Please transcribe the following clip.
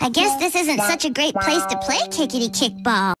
I guess this isn't such a great place to play kickity kickball.